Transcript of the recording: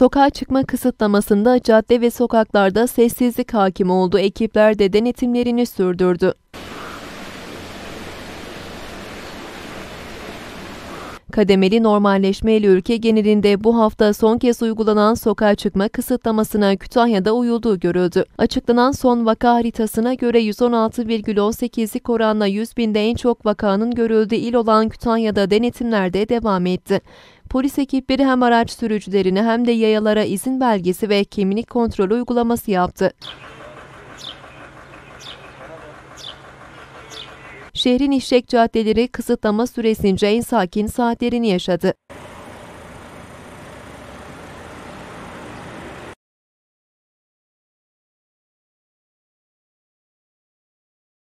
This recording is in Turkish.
Sokağa çıkma kısıtlamasında cadde ve sokaklarda sessizlik hakim oldu. Ekipler de denetimlerini sürdürdü. Kademeli normalleşmeyle ülke genelinde bu hafta son kez uygulanan sokağa çıkma kısıtlamasına Kütahya'da uyulduğu görüldü. Açıklanan son vaka haritasına göre 116,18'lik oranla 100 binde en çok vakanın görüldüğü il olan Kütahya'da denetimler de devam etti. Polis ekipleri hem araç sürücülerine hem de yayalara izin belgesi ve kimlik kontrolü uygulaması yaptı. Şehrin işlek caddeleri kısıtlama süresince en sakin saatlerini yaşadı.